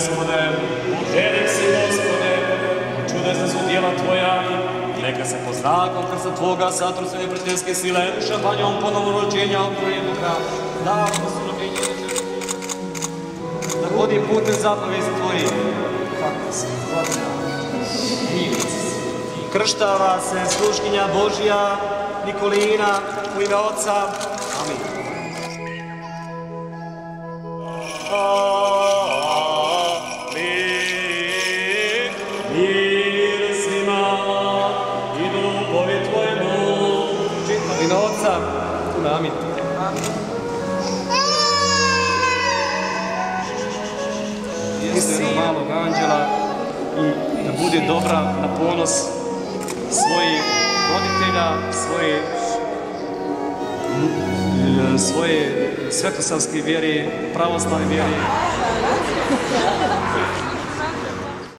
Gospode, velik si Gospode, čudesna su djela Tvoja, neka se po znakom krsta Tvoga satru sve neprijateljske sile, šampanjom ponovno rođenja duha, da rođenje da hodi putem zapovesti Tvoji. Kako se Krštava se sluškinja Božja, Nikolina, u ime Otca. Amin. Mir svima i duhovi Tvojemu. Čitam ime Otca. Amin. Jeste malog anđela i da bude dobra na ponos svojih roditelja, svoje svoje svetosavske vjere, pravoslavne vjere.